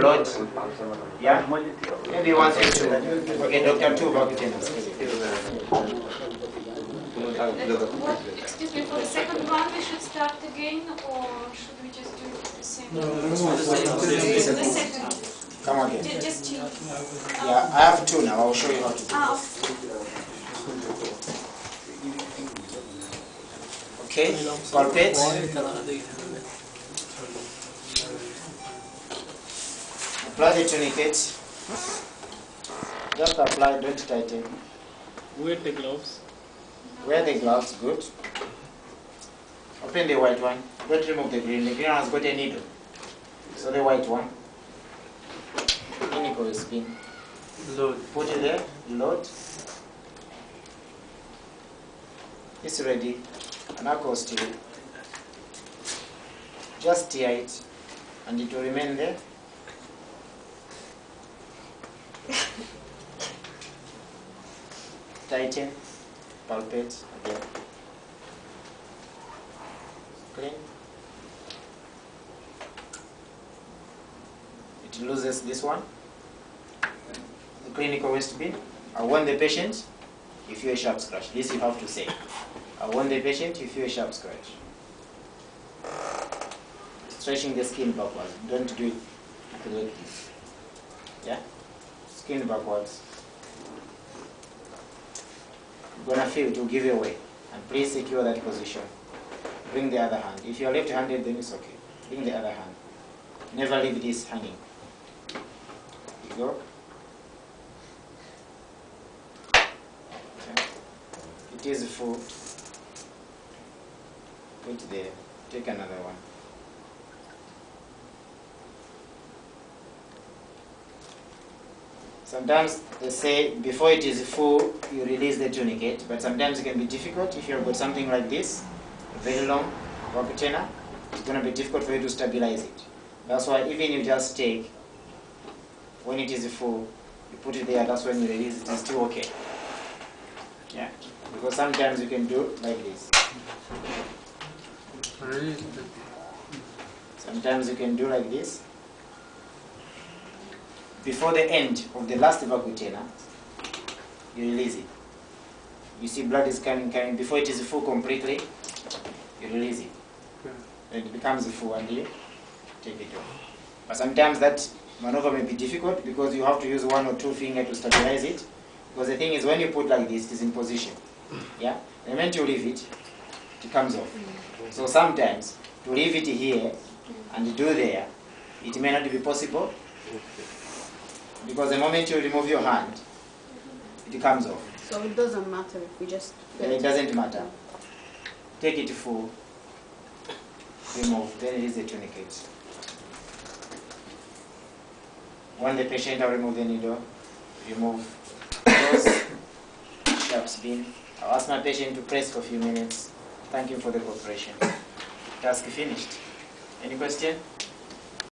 blood. Yeah? Maybe once or two. Okay, Dr. Two Vacutainers. What, excuse me, for the second one, we should start again, or should we just do it the same? The second, Come again. Ju- just change. Yeah, I have two now. I'll show you how to do Ah, Okay, palpate. Apply the tourniquet. Just apply, don't tighten. Wear the gloves. Wear the gloves, good. Open the white one. Don't remove the green. The green has got a needle. So the white one. Clinical spin. Load. Put it there, load. It's ready. And I'll go still. Just tear it and it will remain there. Tighten, palpate again. Clean. It loses this one the clinical waste bin. I warn the patient if you a sharp scratch. This you have to say. I warn the patient if you a sharp scratch. Stretching the skin backwards. Don't do it like this. Yeah? Backwards. You're gonna feel to give away. And please secure that position. Bring the other hand. If you're left-handed, then it's okay. Bring the other hand. Never leave this hanging. You go. Okay. It is full. Put there. Take another one. Sometimes they say before it is full, you release the tourniquet, eh? but sometimes it can be difficult if you've got something like this, very long Vacutainer, it's going to be difficult for you to stabilize it. That's why even you just take, when it is full, you put it there, that's when you release it, it's still okay. Yeah, because sometimes you can do like this. Sometimes you can do like this. Before the end of the last vacutainer, you release it. You see blood is coming, coming. Before it is full completely, you release it. And it becomes full and you take it off. But sometimes that maneuver may be difficult because you have to use one or two fingers to stabilize it. Because the thing is, when you put like this, it is in position. Yeah? The moment you leave it, it comes off. Mm. So sometimes, to leave it here and do there, it may not be possible because the moment you remove your hand, it comes off. So it doesn't matter if we just. It doesn't matter. Take it full, remove, then it is a tourniquet. When the patient will remove the needle, remove those sharps bin. I'll ask my patient to press for a few minutes. Thank you for the cooperation. Task finished. Any question?